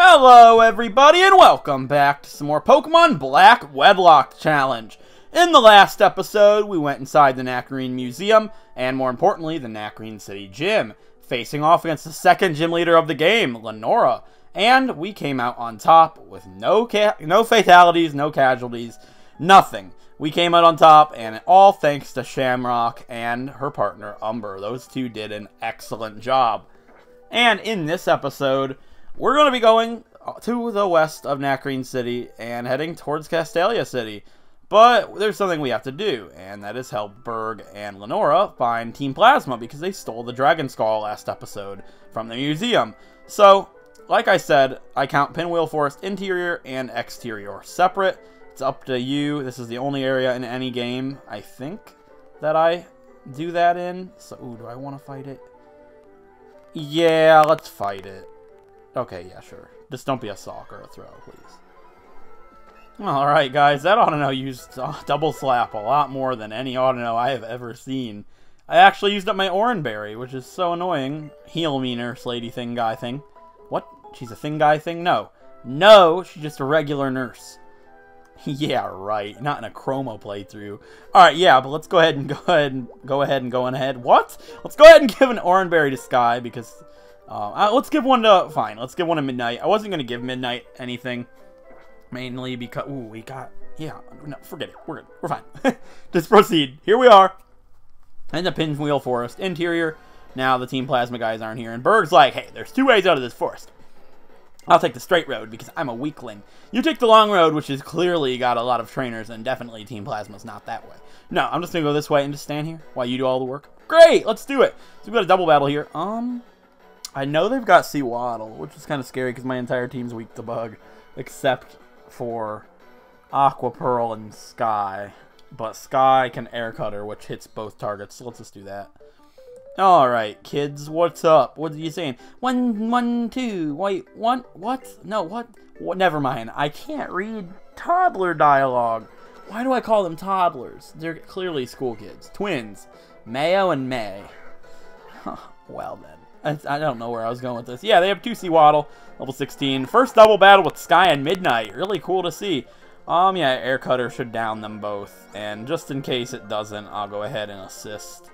Hello everybody and welcome back to some more Pokemon Black Wedlocke Challenge. In the last episode, we went inside the Nacrene Museum, and more importantly, the Nacrene City Gym, facing off against the second gym leader of the game, Lenora. And we came out on top with no no fatalities, no casualties, nothing. We came out on top, and all thanks to Shamrock and her partner, Umber. Those two did an excellent job. And in this episode, we're going to be going to the west of Nacrene City and heading towards Castelia City. But there's something we have to do, and that is help Burgh and Lenora find Team Plasma because they stole the Dragon Skull last episode from the museum. So, like I said, I count Pinwheel Forest interior and exterior separate. It's up to you. This is the only area in any game, I think, that I do that in. So, ooh, do I want to fight it? Yeah, let's fight it. Okay, yeah, sure. Just don't be a sock or a throw, please. Alright, guys, that Audino used Double Slap a lot more than any Audino I have ever seen. I actually used up my Oran Berry, which is so annoying. Heal me, nurse lady thing guy thing. What? She's a thing guy thing? No. No, she's just a regular nurse. yeah, right. Not in a Kroma playthrough. Alright, yeah, but let's go ahead and go ahead and go ahead and go ahead. What? Let's go ahead and give an Oran Berry to Sky because uh, uh, let's give one to fine. Let's give one to Midnight. I wasn't gonna give Midnight anything mainly because ooh, we got yeah. No, forget it. We're good. We're fine. Just proceed. Here we are in the Pinwheel Forest interior. Now the Team Plasma guys aren't here, and Burgh's like, "Hey, there's two ways out of this forest. I'll take the straight road because I'm a weakling. You take the long road, which is clearly got a lot of trainers, and definitely Team Plasma's not that way. No, I'm just gonna go this way and just stand here while you do all the work. Great, let's do it. So we got a double battle here. Um, I know they've got Sewaddle, which is kind of scary because my entire team's weak to Bug, except for Aqua Pearl and Sky. But Sky can Air Cutter, which hits both targets. So let's just do that. Alright, kids, what's up? What are you saying? One, one, two, wait, one, what? No, what? what? Never mind. I can't read toddler dialogue. Why do I call them toddlers? They're clearly school kids. Twins. Mayo and May. well then. I, I, don't know where I was going with this. Yeah, they have two Sewaddle, level 16. First double battle with Sky and Midnight. Really cool to see. Um, yeah, Air Cutter should down them both. And just in case it doesn't, I'll go ahead and assist.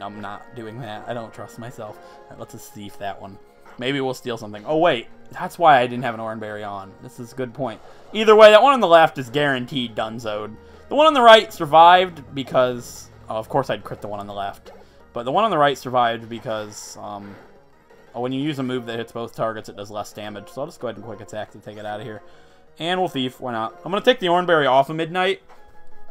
I'm not doing that. I don't trust myself. Right, let's just thief that one. Maybe we'll steal something. Oh, wait. That's why I didn't have an Oran Berry on. This is a good point. Either way, that one on the left is guaranteed Dunzoed. The one on the right survived because... Oh, of course I'd crit the one on the left. But the one on the right survived because... Um, oh, when you use a move that hits both targets, it does less damage. So I'll just go ahead and quick attack to take it out of here. And we'll thief. Why not? I'm going to take the Oran Berry off of Midnight.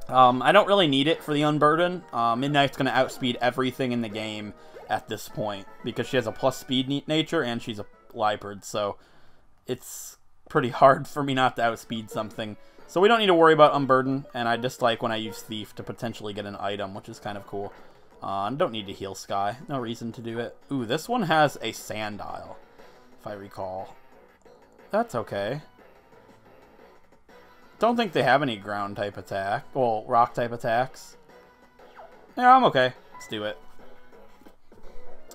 Um, I don't really need it for the Unburden. Uh, Midnight's going to outspeed everything in the game at this point because she has a plus speed nature and she's a Liepard, so it's pretty hard for me not to outspeed something. So we don't need to worry about Unburden, and I dislike when I use Thief to potentially get an item, which is kind of cool. Uh, don't need to heal Sky. No reason to do it. Ooh, this one has a Sandile, if I recall. That's okay. Don't think they have any ground type attack. Well, rock type attacks. Yeah, I'm okay. Let's do it.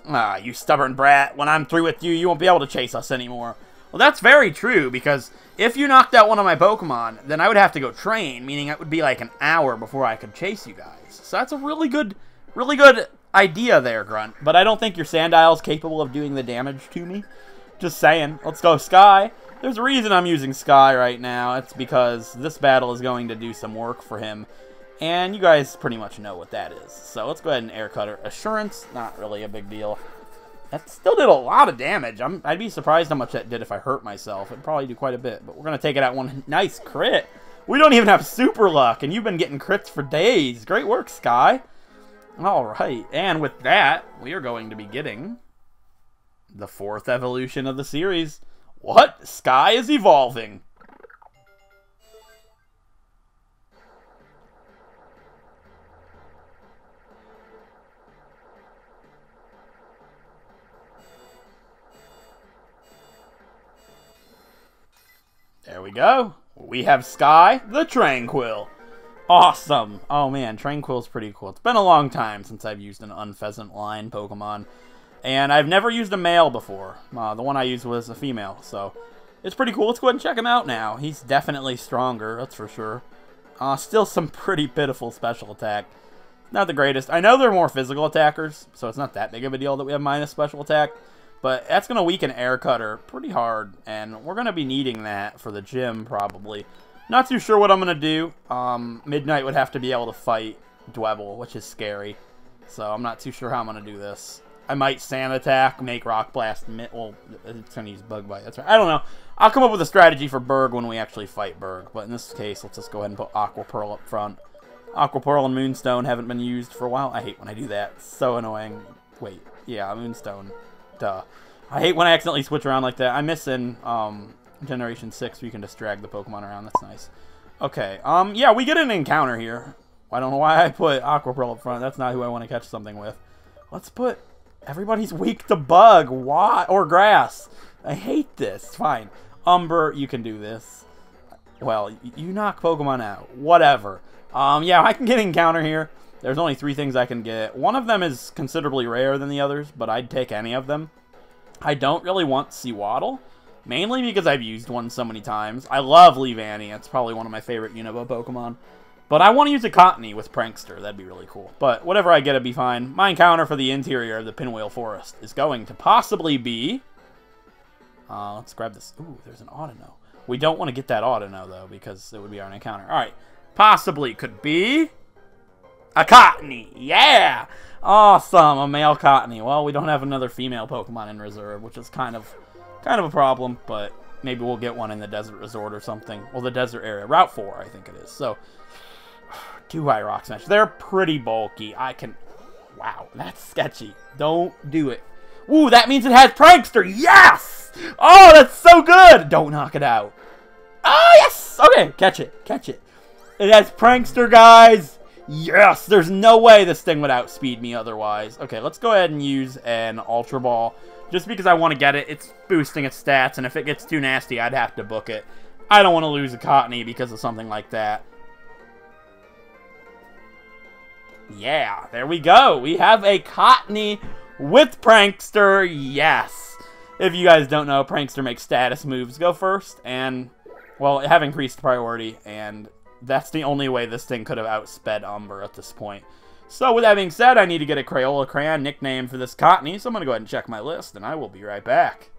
Ah, you stubborn brat. When I'm through with you, you won't be able to chase us anymore. Well, that's very true, because if you knocked out one of my Pokemon, then I would have to go train, meaning it would be like an hour before I could chase you guys. So that's a really good, really good idea there, Grunt. But I don't think your Sandile's capable of doing the damage to me. Just saying. Let's go Sky. There's a reason I'm using Sky right now. It's because this battle is going to do some work for him. And you guys pretty much know what that is. So let's go ahead and Air Cutter. Assurance, not really a big deal. That still did a lot of damage. i would be surprised how much that did if I hurt myself. It'd probably do quite a bit. But we're going to take it out one nice crit. We don't even have super luck. And you've been getting crits for days. Great work, Sky. Alright. And with that, we are going to be getting the fourth evolution of the series. What? Sky is evolving. There we go. We have Sky the Tranquill. Awesome. Oh man, Tranquill's pretty cool. It's been a long time since I've used an Unfezant line Pokemon. And I've never used a male before. Uh, the one I used was a female, so it's pretty cool. Let's go ahead and check him out now. He's definitely stronger, that's for sure. Uh, still some pretty pitiful special attack. Not the greatest. I know they're more physical attackers, so it's not that big of a deal that we have minus special attack. But that's going to weaken Air Cutter pretty hard, and we're going to be needing that for the gym, probably. Not too sure what I'm going to do. Um, Midnight would have to be able to fight Dwebble, which is scary. So I'm not too sure how I'm going to do this. I might Sand Attack, make Rock Blast, well, it's going to use Bug Bite. That's right. I don't know. I'll come up with a strategy for Burgh when we actually fight Burgh. But in this case, let's just go ahead and put Aqua Pearl up front. Aqua Pearl and Moonstone haven't been used for a while. I hate when I do that. It's so annoying. Wait, yeah, Moonstone. Duh. I hate when I accidentally switch around like that. I'm missing um, Generation 6 where you can just drag the Pokemon around. That's nice. Okay, um, yeah, we get an encounter here. I don't know why I put Aqua Pearl up front. That's not who I want to catch something with. Let's put... Everybody's weak to bug. Why? Or grass. I hate this. Fine. Umber, you can do this. Well, you knock Pokemon out. Whatever. Um, yeah, I can get encounter here. There's only three things I can get. One of them is considerably rarer than the others, but I'd take any of them. I don't really want Sewaddle, mainly because I've used one so many times. I love Leavanny. It's probably one of my favorite Unova Pokemon. But I want to use a Cottonee with Prankster. That'd be really cool. But whatever I get, it'd be fine. My encounter for the interior of the Pinwheel Forest is going to possibly be... Uh, let's grab this. Ooh, there's an Audino. We don't want to get that Audino, though, because it would be our encounter. All right. Possibly could be a Cottonee. Yeah! Awesome, a male Cottonee. Well, we don't have another female Pokemon in reserve, which is kind of kind of a problem, but maybe we'll get one in the Desert Resort or something. Well, the desert area. Route 4, I think it is. So, two high Rock Smash? They're pretty bulky. I can... Wow, that's sketchy. Don't do it. Ooh, that means it has Prankster. Yes! Oh, that's so good! Don't knock it out. Oh, yes! Okay, catch it. Catch it. It has Prankster, guys. Yes! There's no way this thing would outspeed me otherwise. Okay, let's go ahead and use an Ultra Ball. Just because I want to get it, it's boosting its stats, and if it gets too nasty, I'd have to book it. I don't want to lose a Cottonee because of something like that. Yeah, there we go. We have a Cottonee with Prankster. Yes. If you guys don't know, Prankster makes status moves go first, and, well, have increased priority, and that's the only way this thing could have outsped Umber at this point. So with that being said, I need to get a Crayola Crayon nickname for this Cottonee, so I'm going to go ahead and check my list, and I will be right back.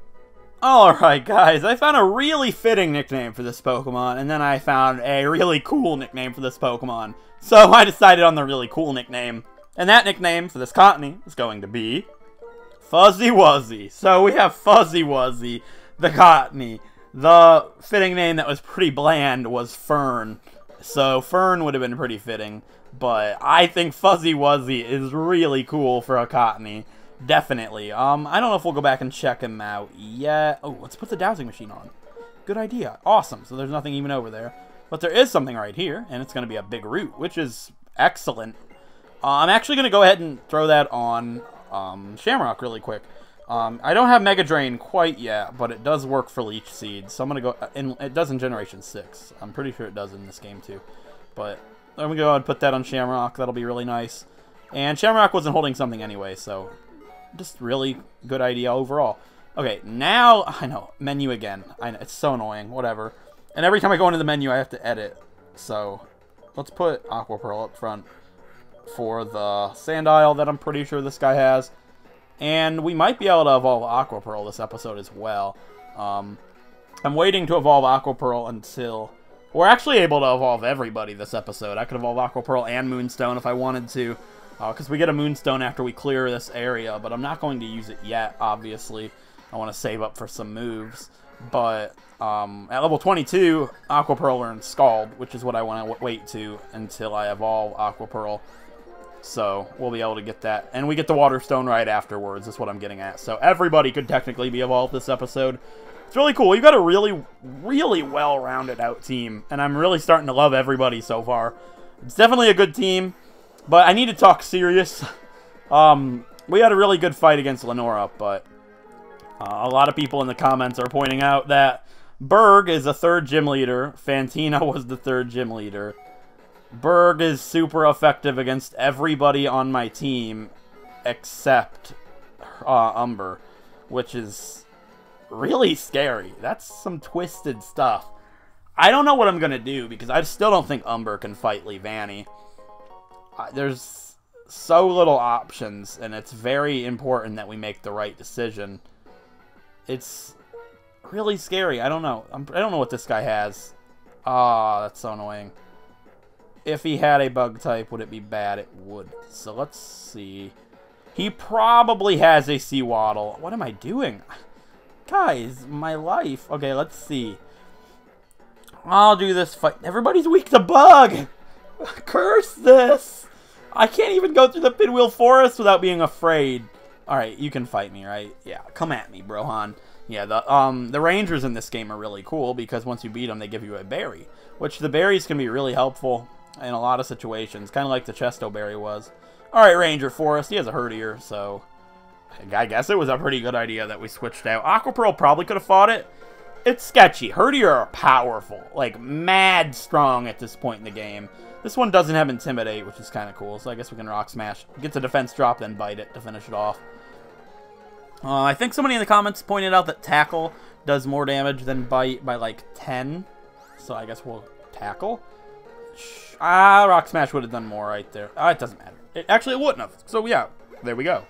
Alright guys, I found a really fitting nickname for this Pokemon, and then I found a really cool nickname for this Pokemon. So I decided on the really cool nickname, and that nickname for this Cottonee is going to be... Fuzzy Wuzzy. So we have Fuzzy Wuzzy, the Cottonee. The fitting name that was pretty bland was Fern. So Fern would have been pretty fitting, but I think Fuzzy Wuzzy is really cool for a Cottonee. Definitely. Um, I don't know if we'll go back and check him out yet. Oh, let's put the dowsing machine on. Good idea. Awesome. So there's nothing even over there. But there is something right here, and it's going to be a big root, which is excellent. Uh, I'm actually going to go ahead and throw that on um, Shamrock really quick. Um, I don't have Mega Drain quite yet, but it does work for Leech Seed, so I'm going to go, and it does in Generation 6. I'm pretty sure it does in this game too. But I'm to go ahead and put that on Shamrock, that'll be really nice. And Shamrock wasn't holding something anyway, so just really good idea overall. Okay, now, I know, menu again. I know, it's so annoying, whatever. And every time I go into the menu, I have to edit. So, let's put Aqua Pearl up front for the Sand Sandile that I'm pretty sure this guy has. And we might be able to evolve Aqua Pearl this episode as well. Um, I'm waiting to evolve Aqua Pearl until... We're actually able to evolve everybody this episode. I could evolve Aqua Pearl and Moonstone if I wanted to. Because uh, we get a Moonstone after we clear this area. But I'm not going to use it yet, obviously. I want to save up for some moves. But um, at level 22, Aqua Pearl learns Scald, which is what I want to wait to until I evolve Aqua Pearl. So we'll be able to get that. And we get the Water Stone right afterwards, is what I'm getting at. So everybody could technically be evolved this episode. It's really cool. You've got a really, really well-rounded out team. And I'm really starting to love everybody so far. It's definitely a good team. But I need to talk serious. um, we had a really good fight against Lenora, but uh, a lot of people in the comments are pointing out that Burgh is a third gym leader. Fantina was the third gym leader. Burgh is super effective against everybody on my team except uh, Umber, which is really scary. That's some twisted stuff. I don't know what I'm going to do because I still don't think Umber can fight Leavanny. Uh, there's so little options, and it's very important that we make the right decision. It's really scary. I don't know. I'm, I do not know what this guy has. Ah, oh, that's so annoying. If he had a bug type, would it be bad? It would. So let's see. He probably has a Sewaddle. What am I doing? Guys, my life. Okay, let's see. I'll do this fight. Everybody's weak to bug! Curse this! I can't even go through the Pinwheel Forest without being afraid. Alright, you can fight me, right? Yeah, come at me, Brohan. Yeah, the um the rangers in this game are really cool because once you beat them, they give you a berry, which the berries can be really helpful in a lot of situations, kind of like the Chesto berry was. All right, Ranger Forest, he has a Herdier, so I guess it was a pretty good idea that we switched out. Aqua Pearl probably could have fought it. It's sketchy. Herdier are powerful, like mad strong at this point in the game. This one doesn't have Intimidate, which is kind of cool, so I guess we can Rock Smash. Get the defense drop, then bite it to finish it off. Uh, I think somebody in the comments pointed out that Tackle does more damage than Bite by like 10. So I guess we'll Tackle. Ah, Rock Smash would have done more right there. Ah, it doesn't matter. It, actually, it wouldn't have. So yeah, there we go.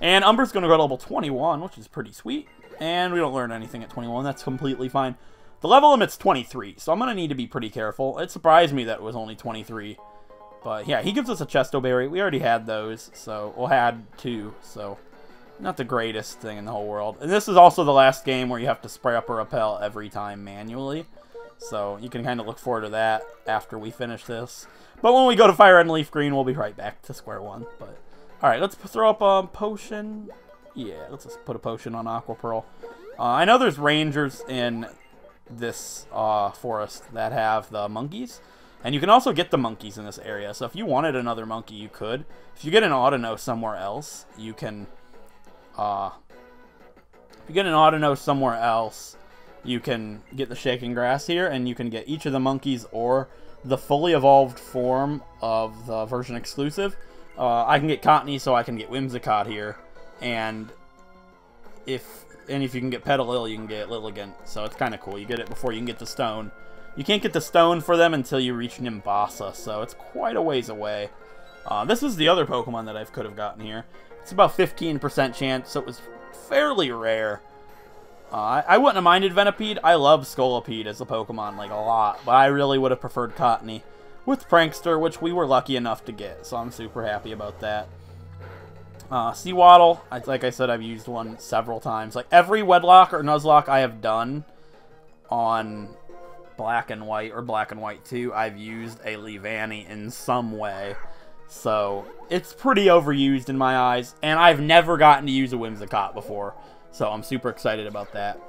And Umber's going to go to level 21, which is pretty sweet. And we don't learn anything at 21. That's completely fine. The level limit's 23, so I'm going to need to be pretty careful. It surprised me that it was only 23. But yeah, he gives us a Chesto Berry. We already had those, so we'll had two, so not the greatest thing in the whole world. And this is also the last game where you have to spray up a repel every time manually. So you can kind of look forward to that after we finish this. But when we go to Fire and Leaf Green, we'll be right back to square one. But Alright, let's throw up a potion. Yeah, let's just put a potion on Aqua Pearl. Uh, I know there's rangers in this uh, forest that have the monkeys. And you can also get the monkeys in this area. So if you wanted another monkey, you could. If you get an Audino somewhere else, you can uh, if you get an Audino somewhere else, you can get the Shaking Grass here, and you can get each of the monkeys or the fully evolved form of the version exclusive. Uh, I can get Cottonee, so I can get Whimsicott here, and if and if you can get Petilil, you can get Lilligant, so it's kind of cool. You get it before you can get the stone. You can't get the stone for them until you reach Nimbasa, so it's quite a ways away. Uh, this is the other Pokemon that I could have gotten here. It's about 15% chance, so it was fairly rare. Uh, I wouldn't have minded Venipede. I love Scolipede as a Pokemon, like, a lot. But I really would have preferred Cottonee with Prankster, which we were lucky enough to get. So I'm super happy about that. Uh, Sewaddle, like I said, I've used one several times. Like, every Wedlocke or Nuzlocke I have done on Black and White, or Black and White 2, I've used a Leavanny in some way. So it's pretty overused in my eyes, and I've never gotten to use a Whimsicott before, so I'm super excited about that.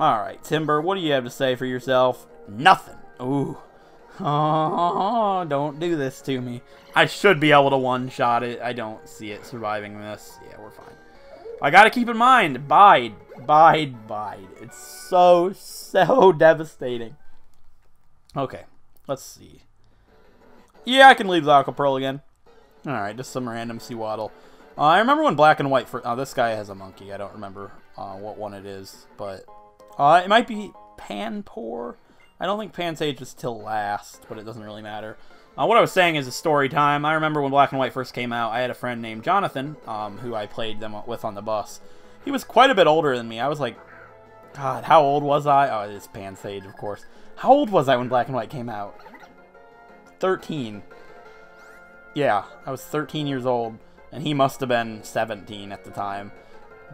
Alright, Timber, what do you have to say for yourself? Nothing. Ooh. Oh, don't do this to me. I should be able to one-shot it. I don't see it surviving this. Yeah, we're fine. I gotta keep in mind, bide, bide, bide. It's so, so devastating. Okay, let's see. Yeah, I can leave the Aqua Pearl again. Alright, just some random Sewaddle. Uh, I remember when Black and White... For, oh, this guy has a monkey. I don't remember uh, what one it is. But uh, it might be Panpour. I don't think Pansage is till last, but it doesn't really matter. Uh, what I was saying is a story time. I remember when Black and White first came out, I had a friend named Jonathan, um, who I played them with on the bus. He was quite a bit older than me. I was like, God, how old was I? Oh, it's Pansage, of course. How old was I when Black and White came out? 13. Yeah, I was 13 years old, and he must have been 17 at the time.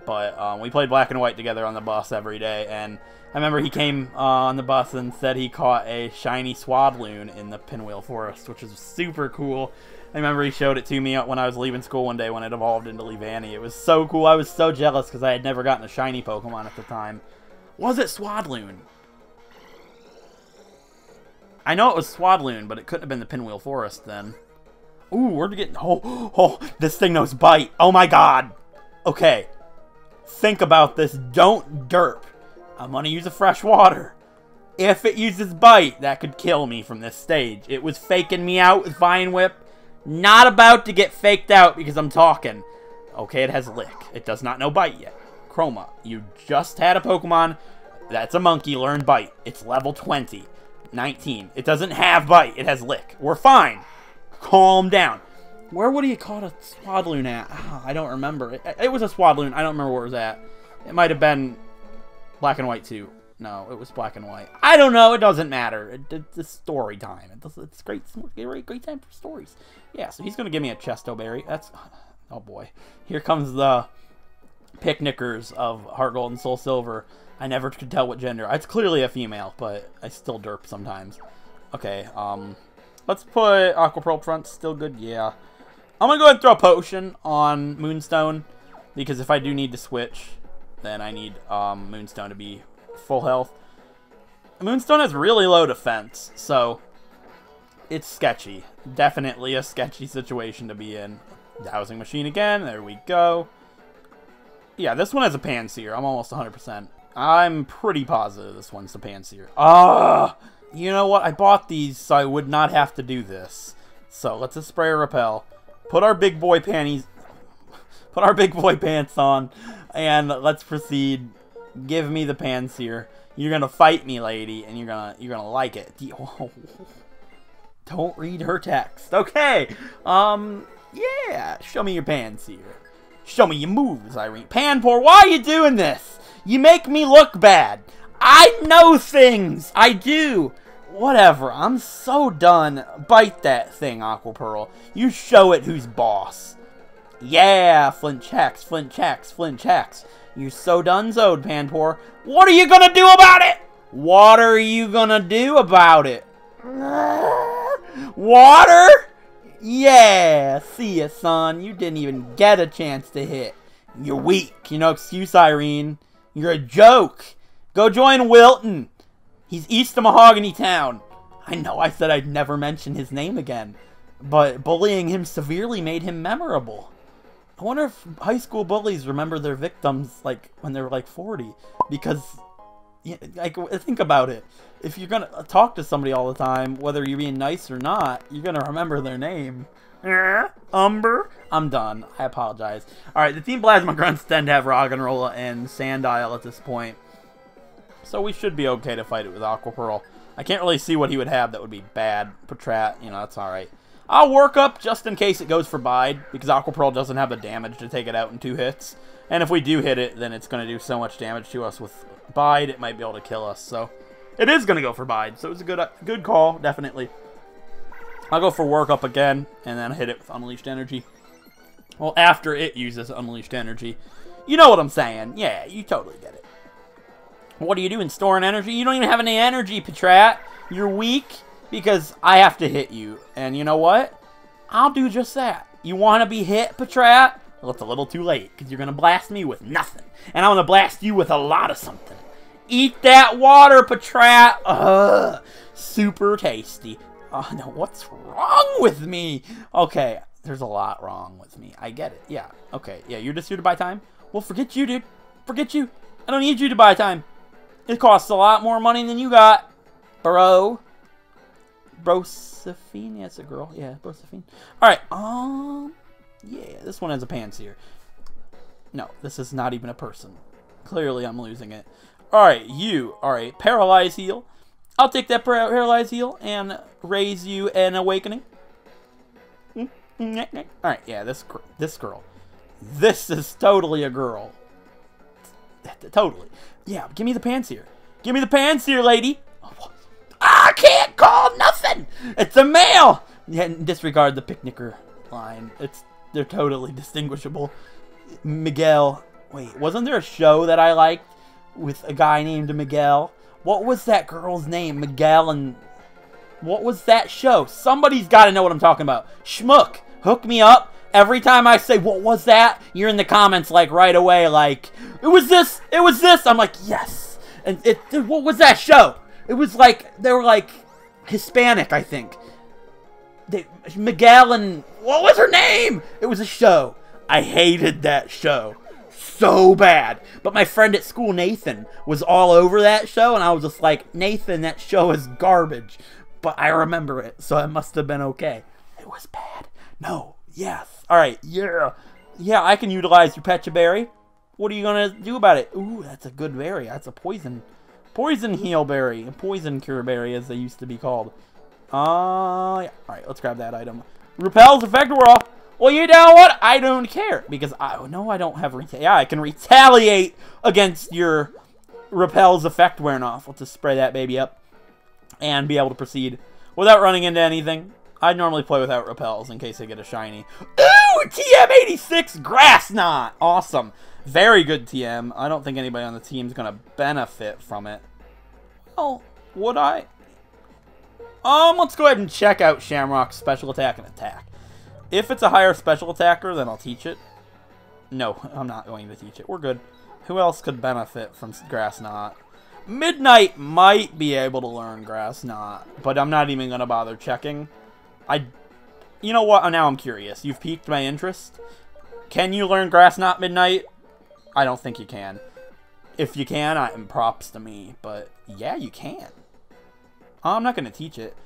But um, we played black and white together on the bus every day, and I remember he came uh, on the bus and said he caught a shiny Swadloon in the Pinwheel Forest, which is super cool. I remember he showed it to me when I was leaving school one day when it evolved into Leavanny. It was so cool. I was so jealous because I had never gotten a shiny Pokemon at the time. Was it Swadloon? I know it was Swadloon, but it couldn't have been the Pinwheel Forest then. Ooh, we're getting... Oh, oh, this thing knows Bite. Oh my god. Okay. Think about this. Don't derp. I'm gonna use a fresh water. If it uses Bite, that could kill me from this stage. It was faking me out with Vine Whip. Not about to get faked out because I'm talking. Okay, it has Lick. It does not know Bite yet. Kroma, you just had a Pokemon that's a monkey learn Bite. It's level 20. 19. It doesn't have Bite. It has Lick. We're fine. Calm down. Where would he have caught a Swadloon at? Oh, I don't remember. It, it was a Swadloon. I don't remember where it was at. It might have been Black and White too. No, it was Black and White. I don't know. It doesn't matter. It, it, it's story time. It, it's great, great, great time for stories. Yeah, so he's going to give me a Chesto Berry. That's... Oh, boy. Here comes the picnickers of Heart Gold and Soul Silver. I never could tell what gender. It's clearly a female, but I still derp sometimes. Okay, um... Let's put Aqua Pearl front. Still good? Yeah. I'm going to go ahead and throw a potion on Moonstone. Because if I do need to switch, then I need um, Moonstone to be full health. Moonstone has really low defense, so it's sketchy. Definitely a sketchy situation to be in. Dowsing Machine again. There we go. Yeah, this one has a Pansear. I'm almost 100%. I'm pretty positive this one's the Pansear. Ah! You know what? I bought these so I would not have to do this. So, let's just spray a repel. Put our big boy panties... Put our big boy pants on. And let's proceed. Give me the pants here. You're gonna fight me, lady, and you're gonna you're gonna like it. Don't read her text. Okay. Um, yeah. Show me your pants here. Show me your moves, Irene. Panpour, why are you doing this? You make me look bad. I know things. I do. Whatever. I'm so done. Bite that thing, Aqua Pearl. You show it who's boss. Yeah, Flint checks, Flint checks, Flint checks. You're so done, Zode Panpour. What are you gonna do about it? What are you gonna do about it? Water? Yeah, see ya, son. You didn't even get a chance to hit. You're weak. You know, excuse Irene. You're a joke. Go join Wilton. He's east of Mahogany Town. I know I said I'd never mention his name again, but bullying him severely made him memorable. I wonder if high school bullies remember their victims like when they're like 40 because like think about it. If you're gonna uh, talk to somebody all the time, whether you're being nice or not, you're gonna remember their name. Eh? Umber. I'm done. I apologize. All right, the Team Plasma Grunts tend to have Roggenrola and Sandile at this point, so we should be okay to fight it with Aqua Pearl. I can't really see what he would have that would be bad. Patrat, you know, that's all right. I'll work up just in case it goes for Bide, because Aqua Pearl doesn't have the damage to take it out in two hits. And if we do hit it, then it's going to do so much damage to us with Bide, it might be able to kill us. So it is going to go for Bide, so it's a good, good call, definitely. I'll go for Work Up again, and then hit it with Unleashed Energy. Well, after it uses Unleashed Energy. You know what I'm saying. Yeah, you totally get it. What are you doing? Storing energy? You don't even have any energy, Patrat. You're weak because I have to hit you. And you know what? I'll do just that. You want to be hit, Patrat? Well, it's a little too late because you're going to blast me with nothing. And I'm going to blast you with a lot of something. Eat that water, Patrat. Ugh. Super tasty. Oh, no, what's wrong with me? Okay, there's a lot wrong with me. I get it. Yeah, okay. Yeah, you're just here to buy time? Well, forget you, dude. Forget you. I don't need you to buy time. It costs a lot more money than you got, bro. Brosephine? Yeah, it's a girl. Yeah, Brosephine. Alright, um... Yeah, this one has a pants here. No, this is not even a person. Clearly, I'm losing it. Alright, you. Alright, Paralyze Heal. I'll take that Paralyze Heal and raise you an Awakening. Alright, yeah, this, this girl. This is totally a girl. Totally. Yeah, give me the pants here. Give me the pants here, lady. I can't call nothing. It's a male. Yeah, disregard the picnicker line. It's they're totally distinguishable. Miguel. Wait, wasn't there a show that I liked with a guy named Miguel? What was that girl's name? Miguel and what was that show? Somebody's got to know what I'm talking about. Schmuck, hook me up. Every time I say, what was that? You're in the comments, like, right away, like, it was this, it was this. I'm like, yes. And it, what was that show? It was like, they were like Hispanic, I think. They, Miguel and, what was her name? It was a show. I hated that show so bad. But my friend at school, Nathan, was all over that show, and I was just like, Nathan, that show is garbage. But I remember it, so it must have been okay. It was bad. No, yes. All right, yeah. Yeah, I can utilize your Pecha Berry. What are you gonna do about it? Ooh, that's a good berry. That's a poison. Poison heal berry. Poison cure berry, as they used to be called. Uh, yeah. Alright, let's grab that item. Repels effect off. Well, you know what? I don't care. Because I no, I don't have Yeah, I can retaliate against your repels effect wearing off. Let's just spray that baby up. And be able to proceed without running into anything. I normally play without repels in case I get a shiny. Ooh, TM86 Grass Knot! Awesome. Very good TM. I don't think anybody on the team is going to benefit from it. Well, would I? Um, let's go ahead and check out Shamrock's special attack and attack. If it's a higher special attacker, then I'll teach it. No, I'm not going to teach it. We're good. Who else could benefit from Grass Knot? Midnight might be able to learn Grass Knot, but I'm not even going to bother checking. I, You know what? Now I'm curious. You've piqued my interest. Can you learn Grass Knot Midnight? I don't think you can. If you can, I'm props to me. But yeah, you can. I'm not going to teach it.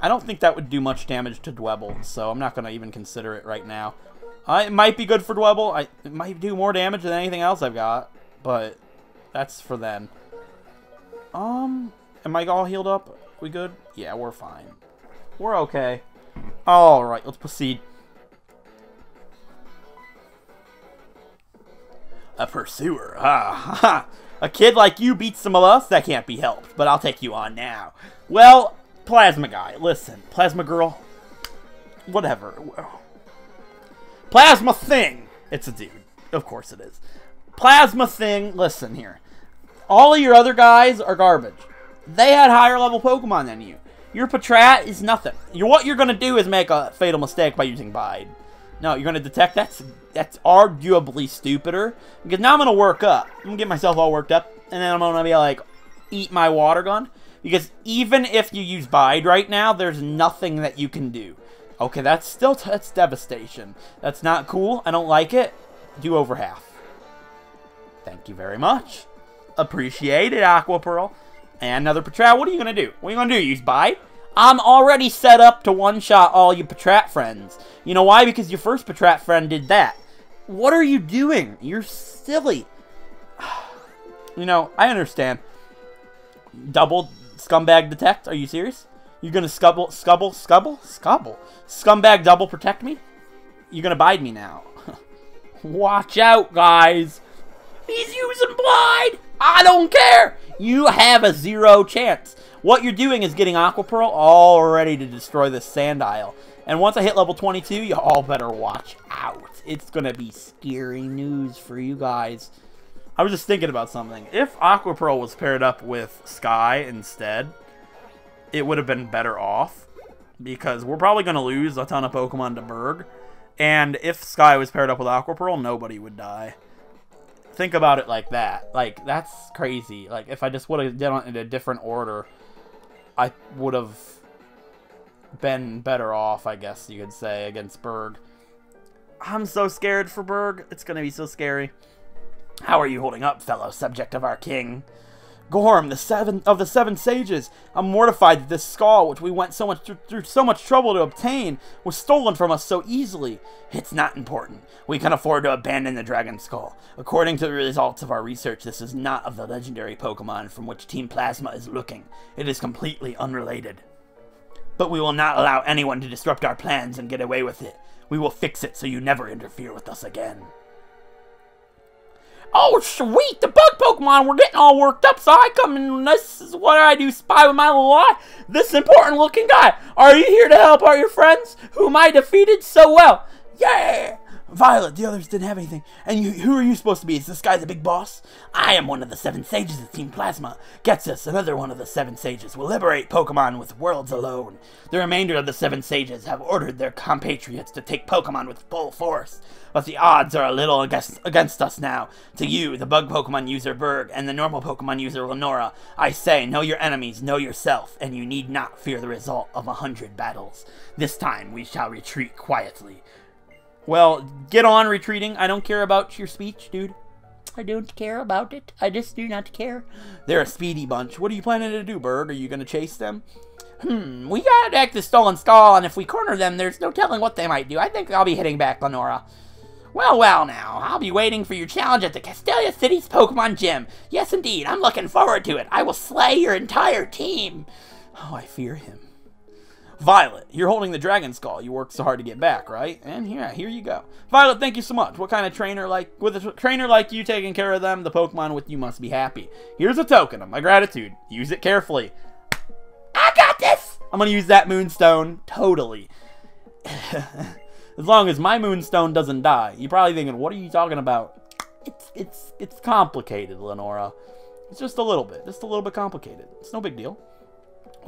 I don't think that would do much damage to Dwebble, so I'm not going to even consider it right now. Uh, it might be good for Dwebble. I, it might do more damage than anything else I've got, but that's for then. Um, am I all healed up? We good? Yeah, we're fine. We're okay. Alright, let's proceed. A pursuer. Ah, ha. A kid like you beats some of us? That can't be helped, but I'll take you on now. Well, Plasma Guy, listen. Plasma Girl, whatever. Plasma Thing. It's a dude. Of course it is. Plasma Thing, listen here. All of your other guys are garbage. They had higher level Pokemon than you. Your Patrat is nothing. You're, what you're going to do is make a fatal mistake by using Bide. No, you're going to detect that's that's arguably stupider. Because now I'm going to work up. I'm going to get myself all worked up. And then I'm going to be like, eat my water gun. Because even if you use Bide right now, there's nothing that you can do. Okay, that's still, that's devastation. That's not cool. I don't like it. Do over half. Thank you very much. Appreciate it, Aqua Pearl. And another Patrat. What are you going to do? What are you going to do? Use Bide? I'm already set up to one-shot all you Patrat friends. You know why? Because your first Patrat friend did that. What are you doing? You're silly. You know, I understand. Double scumbag detect? Are you serious? You're gonna scubble, scubble, scubble, scubble? Scumbag double protect me? You're gonna bide me now. Watch out, guys. He's using Bide. I don't care. You have a zero chance. What you're doing is getting Aqua Pearl all ready to destroy this Sandile. And once I hit level 22, you all better watch out. It's going to be scary news for you guys. I was just thinking about something. If Aqua Pearl was paired up with Sky instead, it would have been better off. Because we're probably going to lose a ton of Pokemon to Burgh. And if Sky was paired up with Aqua Pearl, nobody would die. Think about it like that. Like, that's crazy. Like, if I just would have done it in a different order I would have been better off, I guess you could say, against Burgh. I'm so scared for Burgh. It's going to be so scary. How are you holding up, fellow subject of our king? Gorm, the seven of the seven sages. I'm mortified that this skull, which we went so much through so much trouble to obtain, was stolen from us so easily. It's not important. We can afford to abandon the dragon skull. According to the results of our research, this is not of the legendary Pokemon from which Team Plasma is looking. It is completely unrelated. But we will not allow anyone to disrupt our plans and get away with it. We will fix it so you never interfere with us again. Oh, sweet, the bug Pokemon were getting all worked up, so I come in, this is what I do, spy with my little eye. This important looking guy. Are you here to help out your friends, whom I defeated so well? Yeah! Violet, the others didn't have anything. And you, who are you supposed to be? Is this guy the big boss? I am one of the seven sages of Team Plasma. Ghetsis, another one of the seven sages, will liberate Pokemon with worlds alone. The remainder of the seven sages have ordered their compatriots to take Pokemon with full force. But the odds are a little against, against us now. To you, the bug Pokemon user Burgh, and the normal Pokemon user Lenora, I say, know your enemies, know yourself, and you need not fear the result of a hundred battles. This time we shall retreat quietly. Well, get on retreating. I don't care about your speech, dude. I don't care about it. I just do not care. They're a speedy bunch. What are you planning to do, Burgh? Are you going to chase them? Hmm, we got to act the stolen skull, and if we corner them, there's no telling what they might do. I think I'll be hitting back, Lenora. Well, well, now, I'll be waiting for your challenge at the Castelia City's Pokemon Gym. Yes, indeed, I'm looking forward to it. I will slay your entire team. Oh, I fear him. Violet, you're holding the Dragon Skull. You worked so hard to get back, right? And here, here you go. Violet, thank you so much. What kind of trainer like with a trainer like you taking care of them, the Pokemon with you must be happy. Here's a token of my gratitude. Use it carefully. I got this. I'm gonna use that Moonstone totally. as long as my Moonstone doesn't die. You're probably thinking, what are you talking about? It's it's it's complicated, Lenora. It's just a little bit, just a little bit complicated. It's no big deal.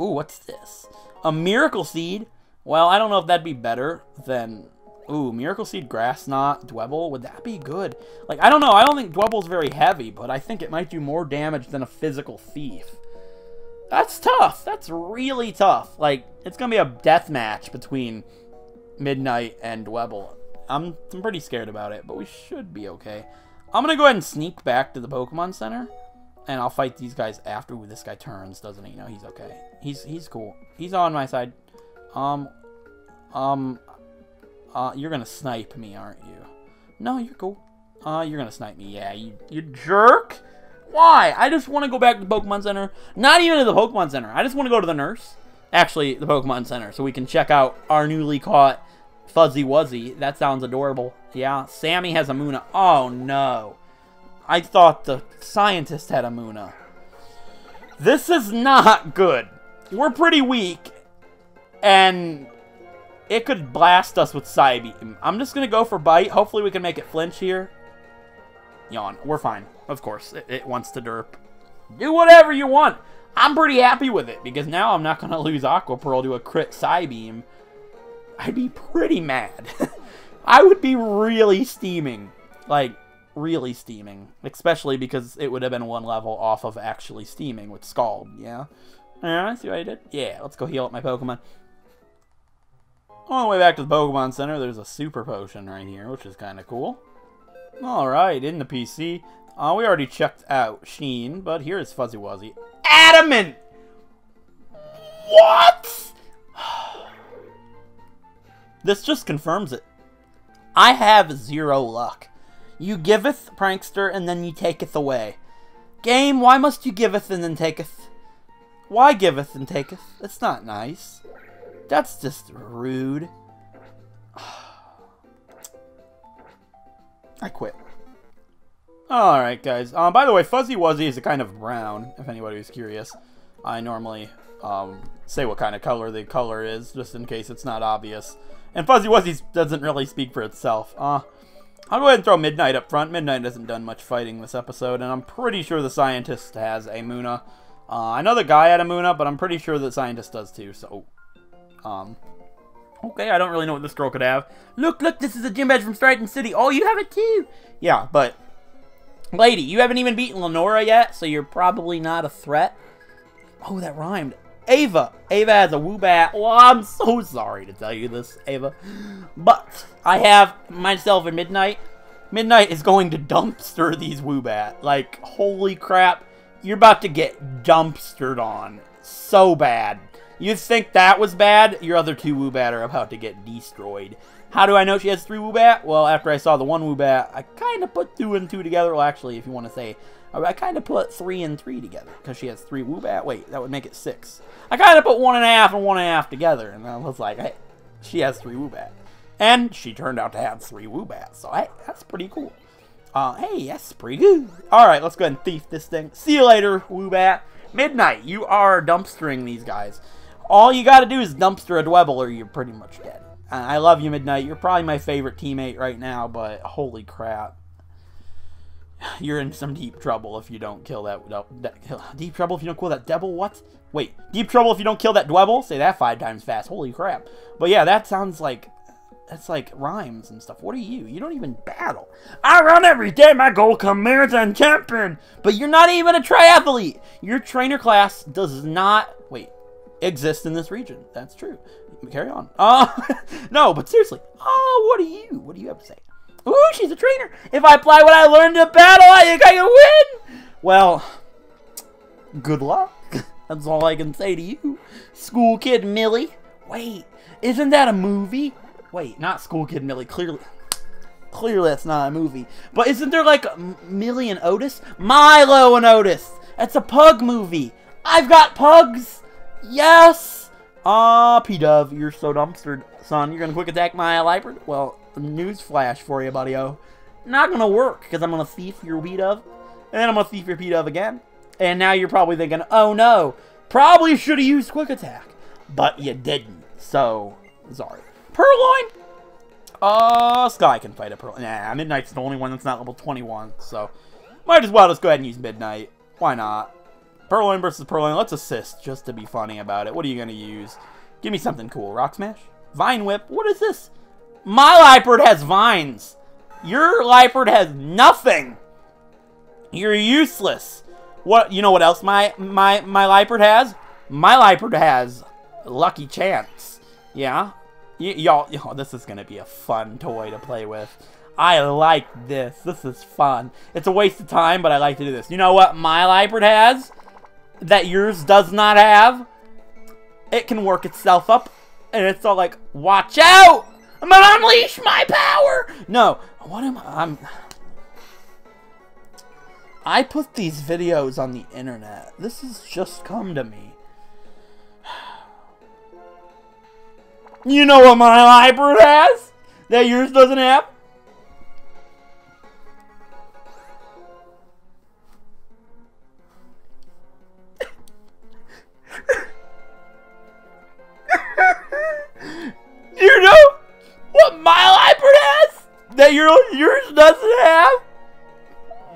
Ooh, what's this? A Miracle Seed? Well, I don't know if that'd be better than... Ooh, Miracle Seed, Grass Knot, Dwebble. Would that be good? Like, I don't know. I don't think Dwebble's very heavy, but I think it might do more damage than a Physical Thief. That's tough. That's really tough. Like, it's going to be a death match between Midnight and Dwebble. I'm, I'm pretty scared about it, but we should be okay. I'm going to go ahead and sneak back to the Pokemon Center. And I'll fight these guys after Ooh, this guy turns, doesn't he? No, he's okay. He's he's cool. He's on my side. Um, um, uh, you're gonna snipe me, aren't you? No, you're cool. Uh, you're gonna snipe me. Yeah, you, you jerk. Why? I just want to go back to the Pokemon Center. Not even to the Pokemon Center. I just want to go to the nurse. Actually, the Pokemon Center, so we can check out our newly caught Fuzzy Wuzzy. That sounds adorable. Yeah, Sammy has a Munna. Oh, no. I thought the scientist had a Munna. This is not good. We're pretty weak, and it could blast us with Psybeam. I'm just going to go for Bite. Hopefully we can make it flinch here. Yawn. We're fine. Of course. It, it wants to derp. Do whatever you want. I'm pretty happy with it, because now I'm not going to lose Aqua Pearl to a crit Psybeam. I'd be pretty mad. I would be really steaming. Like, really steaming. Especially because it would have been one level off of actually steaming with Scald, yeah? Yeah, see what I did? Yeah, let's go heal up my Pokemon. On the way back to the Pokemon Center, there's a Super Potion right here, which is kind of cool. Alright, in the PC. Uh, we already checked out Sheen, but here's Fuzzy Wuzzy. Adamant! What? this just confirms it. I have zero luck. You giveth, prankster, and then you taketh away. Game, why must you giveth and then taketh? Why giveth and taketh? It's not nice. That's just rude. I quit. Alright, guys. Um, by the way, Fuzzy Wuzzy is a kind of brown, if anybody was curious. I normally um, say what kind of color the color is, just in case it's not obvious. And Fuzzy Wuzzy doesn't really speak for itself. Uh, I'll go ahead and throw Midnight up front. Midnight hasn't done much fighting this episode, and I'm pretty sure the Scientist has a. Uh, I know the guy had a Munna, but I'm pretty sure the Scientist does too, so... Um... Okay, I don't really know what this girl could have. Look, look, this is a gym badge from Striaton City. Oh, you have it too! Yeah, but... Lady, you haven't even beaten Lenora yet, so you're probably not a threat. Oh, that rhymed. Ava. Ava has a Woobat. Well, oh, I'm so sorry to tell you this, Ava. But I have myself and Midnight. Midnight is going to dumpster these Woobat. Like, holy crap. You're about to get dumpstered on. So bad. You think that was bad? Your other two Woobat are about to get destroyed. How do I know she has three Woobat? Well, after I saw the one Woobat, I kind of put two and two together. Well, actually, if you want to say I kind of put three and three together because she has three Woobat. Wait, that would make it six. I kind of put one and a half and one and a half together, and I was like, hey, she has three Woobat. And she turned out to have three Woobats, so hey, that's pretty cool. Uh, hey, that's pretty good. Alright, let's go ahead and thief this thing. See you later, Woobat. Midnight, you are dumpstering these guys. All you gotta do is dumpster a Dwebble or you're pretty much dead. I love you, Midnight. You're probably my favorite teammate right now, but holy crap you're in some deep trouble if you don't kill that, that deep trouble if you don't kill that devil what? Wait deep trouble if you don't kill that dwebble? Say that five times fast holy crap. But yeah that sounds like that's like rhymes and stuff. What are you? You don't even battle. I run every day my goal commands and champion but you're not even a triathlete. Your trainer class does not wait exist in this region. That's true. Carry on. Uh no but seriously. Oh what are you what do you have to say Ooh, she's a trainer. If I apply what I learned to battle, I think I can win. Well, good luck. That's all I can say to you. School Kid Millie. Wait, isn't that a movie? Wait, not School Kid Millie. Clearly, clearly that's not a movie. But isn't there like Millie and Otis? Milo and Otis! That's a pug movie! I've got pugs! Yes! Ah, Pidove, you're so dumpstered, son. You're gonna quick attack my Liepard? Well, news flash for you, buddy-o. Not gonna work, because I'm gonna thief your Pidove, and then I'm gonna thief your Pidove again. And now you're probably thinking, oh no, probably should have used quick attack. But you didn't, so, sorry. Purrloin? Uh, Sky can fight a Purrloin. Nah, Midnight's the only one that's not level 21, so might as well just go ahead and use Midnight. Why not? Purrloin versus Purrloin. Let's assist just to be funny about it. What are you going to use? Give me something cool. Rock Smash? Vine Whip? What is this? My Liepard has vines. Your Liepard has nothing. You're useless. What? You know what else my my my Liepard has? My Liepard has Lucky Chance. Yeah? Y'all, y'all, this is to be a fun toy to play with. I like this. This is fun. It's a waste of time, but I like to do this. You know what my Liepard has that yours does not have? It can work itself up, and it's all like, watch out! I'm gonna unleash my power! No, what am I? I'm... I put these videos on the internet. This has just come to me. You know what my Liepard has? That yours doesn't have? you know what my Liepard has? That your yours doesn't have?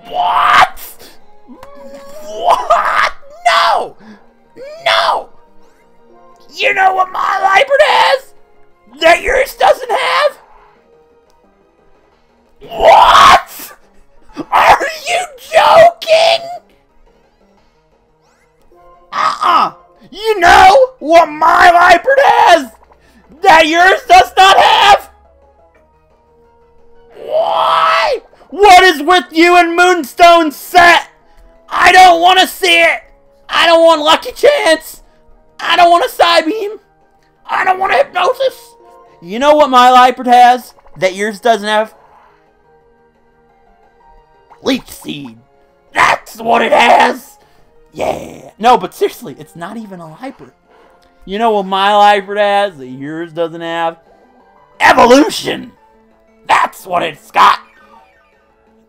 What? What? No! No! You know what my Liepard has? That yours doesn't have? What? Are you joking? Uh-uh. You know what my Liepard has? That yours does not have? With you and Moonstone set? I don't want to see it. I don't want Lucky Chance. I don't want a Psybeam. I don't want a Hypnosis. You know what my Liepard has that yours doesn't have? Leech Seed. That's what it has. Yeah. No, but seriously, it's not even a Liepard. You know what my Liepard has that yours doesn't have? Evolution. That's what it's got.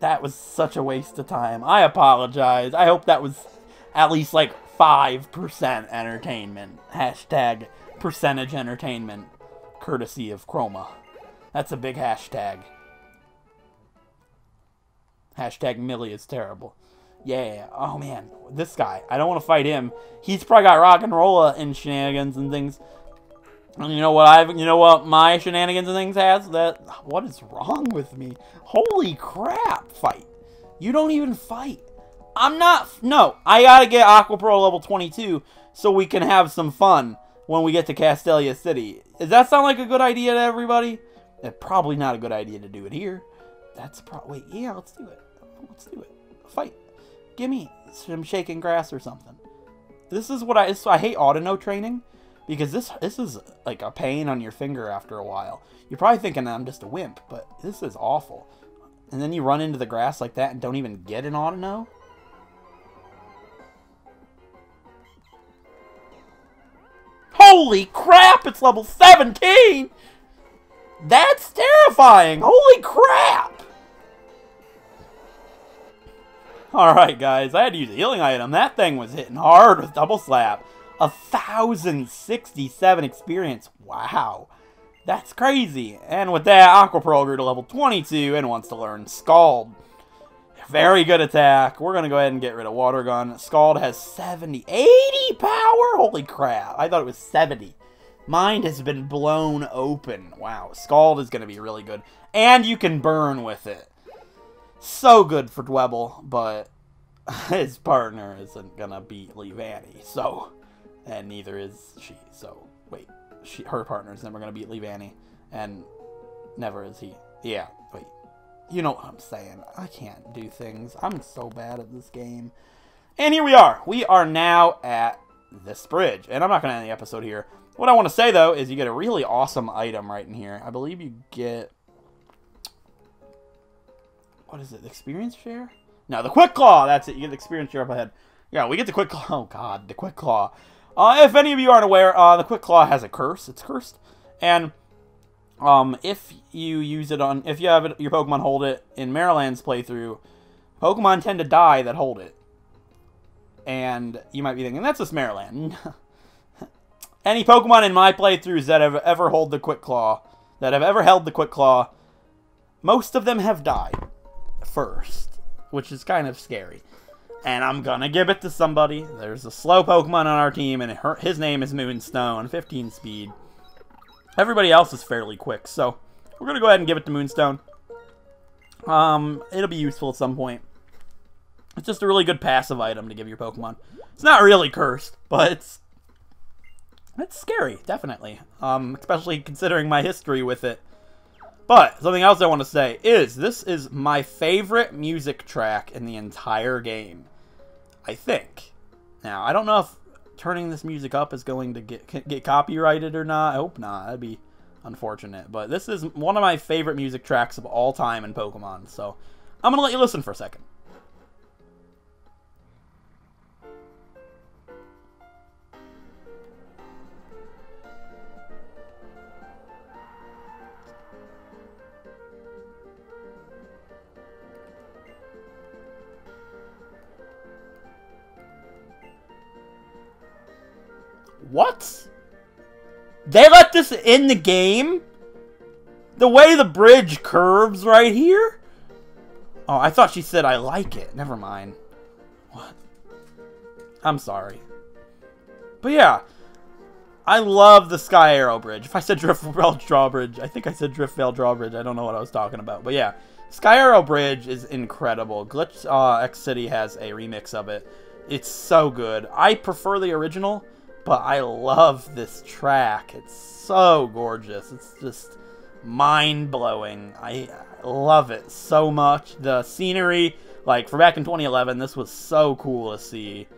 That was such a waste of time. I apologize. I hope that was at least like 5% entertainment. Hashtag percentage entertainment. Courtesy of Kroma. That's a big hashtag. Hashtag Millie is terrible. Yeah. Oh man, this guy. I don't want to fight him. He's probably got rock and roll and shenanigans and things. And you know what I've you know what my shenanigans and things has? That what is wrong with me? Holy crap, fight. You don't even fight. I'm not no, I gotta get Aqua Pearl level 22 so we can have some fun when we get to Castelia City. Does that sound like a good idea to everybody? It's probably not a good idea to do it here. That's pro wait, yeah, let's do it. Let's do it. Fight. Give me some shaking grass or something. This is what I I hate Audino training because this this is like a pain on your finger after a while. You're probably thinking I'm just a wimp, but this is awful. And then you run into the grass like that and don't even get an Audino? Holy crap, it's level 17! That's terrifying! Holy crap! Alright, guys, I had to use a healing item. That thing was hitting hard with Double Slap. A 1,067 experience. Wow. That's crazy. And with that, Aqua Pearl grew to level 22 and wants to learn Scald. Very good attack. We're going to go ahead and get rid of Water Gun. Scald has 70, 80 power? Holy crap. I thought it was 70. Mind has been blown open. Wow. Scald is going to be really good. And you can burn with it. So good for Dwebble, but his partner isn't going to beat Leavanny. So, and neither is she. So, wait. She, her partner's never going to beat Leavanny. And never is he. Yeah, wait. You know what I'm saying. I can't do things. I'm so bad at this game. And here we are. We are now at this bridge. And I'm not going to end the episode here. What I want to say, though, is you get a really awesome item right in here. I believe you get... what is it? The experience share? No, the quick claw. That's it. You get the experience share up ahead. Yeah, we get the quick claw. Oh god, the quick claw. Uh, if any of you aren't aware, uh, the quick claw has a curse. It's cursed, and um, if you use it on, if you have it, your Pokemon hold it in Marriland's playthrough, Pokemon tend to die that hold it. And you might be thinking, that's just Mariland. Any Pokemon in my playthroughs that have ever hold the Quick Claw, that have ever held the Quick Claw, most of them have died first, which is kind of scary. And I'm gonna give it to somebody. There's a slow Pokemon on our team, and his name is Moonstone, 15 speed. Everybody else is fairly quick, so we're gonna go ahead and give it to Moonstone. Um, it'll be useful at some point. It's just a really good passive item to give your Pokemon. It's not really cursed, but it's it's scary, definitely. Um, especially considering my history with it. But something else I want to say is this is my favorite music track in the entire game. I think. Now, I don't know if turning this music up is going to get get copyrighted or not. I hope not. That'd be unfortunate. But this is one of my favorite music tracks of all time in Pokemon. So I'm going to let you listen for a second. What? They let this in the game? The way the bridge curves right here? Oh, I thought she said I like it. Never mind. What? I'm sorry. But yeah, I love the Sky Arrow Bridge. If I said Driftveil Drawbridge, I think I said Driftveil Drawbridge. I don't know what I was talking about. But yeah, Sky Arrow Bridge is incredible. Glitch uh, X City has a remix of it. It's so good. I prefer the original, but I love this track. It's so gorgeous. It's just mind-blowing. I love it so much. The scenery, like, for back in 2011, this was so cool to see.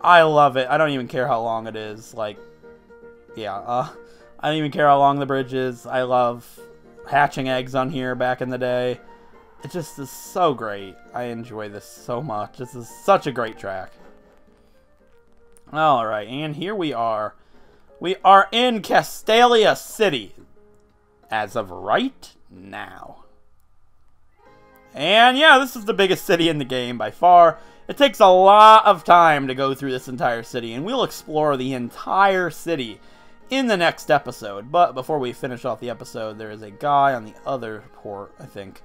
I love it. I don't even care how long it is. Like, yeah, uh, I don't even care how long the bridge is. I love hatching eggs on here back in the day. It just is so great. I enjoy this so much. This is such a great track. Alright, and here we are. We are in Castelia City. As of right now. And yeah, this is the biggest city in the game by far. It takes a lot of time to go through this entire city, and we'll explore the entire city in the next episode. But before we finish off the episode, there is a guy on the other port, I think,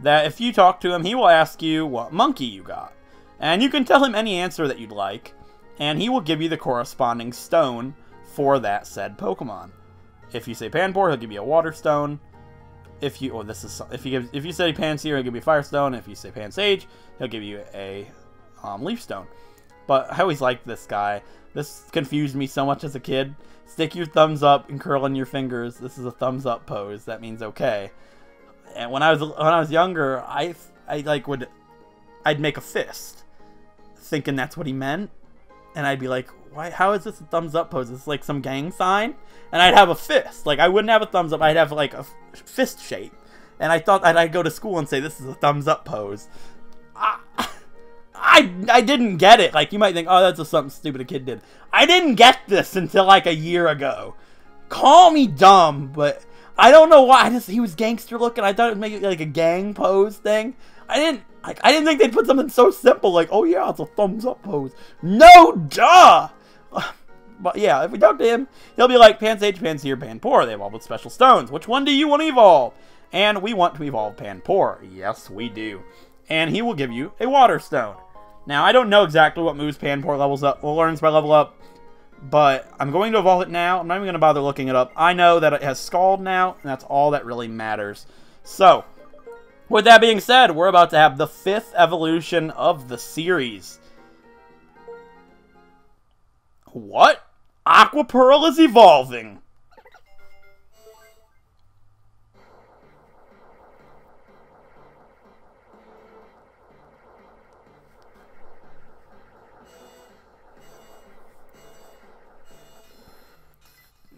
that if you talk to him, he will ask you what monkey you got. And you can tell him any answer that you'd like and he will give you the corresponding stone for that said Pokemon. If you say Panpour, he'll give you a Water Stone. If you, oh, this is if you give, if you say Pansear, he'll give you a Fire Stone. If you say Pansage, he'll give you a um, Leaf Stone. But I always liked this guy. This confused me so much as a kid. Stick your thumbs up and curl in your fingers. This is a thumbs up pose. That means okay. And when I was when I was younger, I I like would I'd make a fist, thinking that's what he meant and I'd be like, why? How is this a thumbs up pose? It's like some gang sign, and I'd have a fist. Like I wouldn't have a thumbs up. I'd have like a fist shape, and I thought that I'd go to school and say this is a thumbs up pose. I, ah, I, I didn't get it. Like you might think, oh, that's just something stupid a kid did. I didn't get this until like a year ago. Call me dumb, but I don't know why. I just he was gangster looking. I thought it make it like a gang pose thing. I didn't like, I didn't think they'd put something so simple like, oh yeah, it's a thumbs up pose. No, duh! But yeah, if we talk to him, he'll be like, Pansage, Pansear, Panpour. They evolve with special stones. Which one do you want to evolve? And we want to evolve Panpour. Yes, we do. And he will give you a Water Stone. Now, I don't know exactly what moves Panpour levels up, well, learns by level up, but I'm going to evolve it now. I'm not even going to bother looking it up. I know that it has Scald now, and that's all that really matters. So, with that being said, we're about to have the fifth evolution of the series. What? Aqua Pearl is evolving.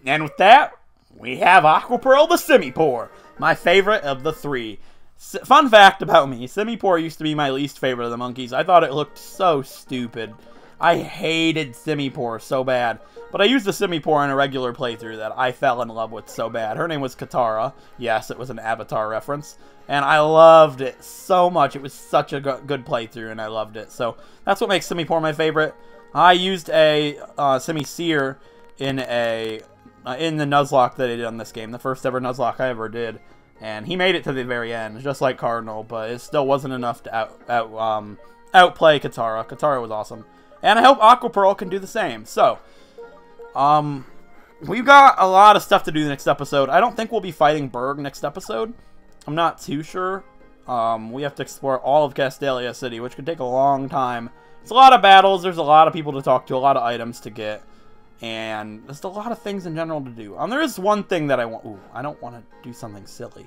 And with that, we have Aqua Pearl the Simipour, my favorite of the three. Fun fact about me, Simipour used to be my least favorite of the monkeys. I thought it looked so stupid. I hated Simipour so bad. But I used the Simipour in a regular playthrough that I fell in love with so bad. Her name was Katara. Yes, it was an Avatar reference. And I loved it so much. It was such a good playthrough, and I loved it. So that's what makes Simipour my favorite. I used a uh, Simisear in a uh, in the Nuzlocke that I did on this game, the first ever Nuzlocke I ever did, and he made it to the very end, just like Cardinal, but it still wasn't enough to out, out um, outplay Katara. Katara was awesome. And I hope Aqua Pearl can do the same. So, um, we've got a lot of stuff to do the next episode. I don't think we'll be fighting Burgh next episode. I'm not too sure. Um, we have to explore all of Castelia City, which could take a long time. It's a lot of battles. There's a lot of people to talk to, a lot of items to get. And there's a lot of things in general to do. Um, there is one thing that I want... Ooh, I don't want to do something silly.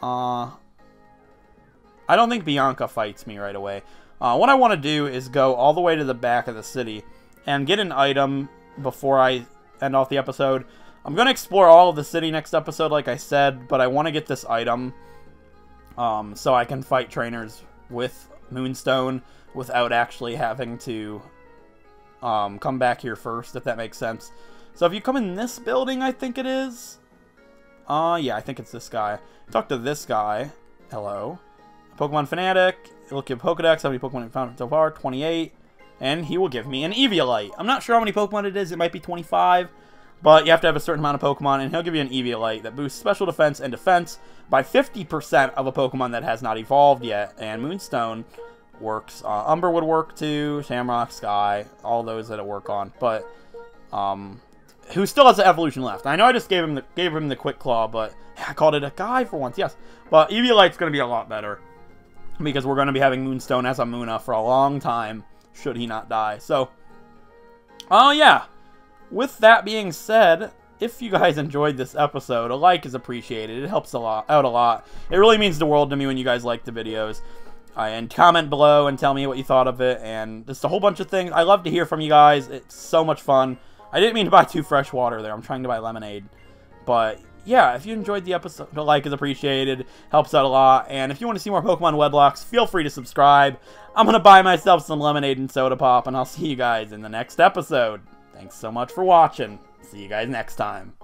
Uh, I don't think Bianca fights me right away. Uh, what I want to do is go all the way to the back of the city and get an item before I end off the episode. I'm going to explore all of the city next episode, like I said, but I want to get this item um, so I can fight trainers with Moonstone without actually having to um, come back here first, if that makes sense. So if you come in this building, I think it is. Uh, yeah, I think it's this guy. Talk to this guy. Hello. Pokemon Fanatic. Look at Pokedex. How many Pokemon have found so far? 28. And he will give me an Eviolite. I'm not sure how many Pokemon it is. It might be 25. But you have to have a certain amount of Pokemon, and he'll give you an Eviolite that boosts special defense and defense by 50% of a Pokemon that has not evolved yet. And Moonstone works. Uh, Umber would work too. Shamrock, Sky, all those that it work on. But um, who still has the evolution left. I know I just gave him the gave him the quick claw, but I called it a guy for once. Yes, but Eviolite's going to be a lot better because we're going to be having Moonstone as a Munna for a long time, should he not die. So, oh yeah. With that being said, if you guys enjoyed this episode, a like is appreciated. It helps a lot out a lot. It really means the world to me when you guys like the videos. Uh, and comment below and tell me what you thought of it, and just a whole bunch of things. I love to hear from you guys. It's so much fun. I didn't mean to buy too fresh water there. I'm trying to buy lemonade. But yeah, if you enjoyed the episode, a like is appreciated. Helps out a lot. And if you want to see more Pokemon Wedlockes, feel free to subscribe. I'm going to buy myself some lemonade and soda pop, and I'll see you guys in the next episode. Thanks so much for watching. See you guys next time.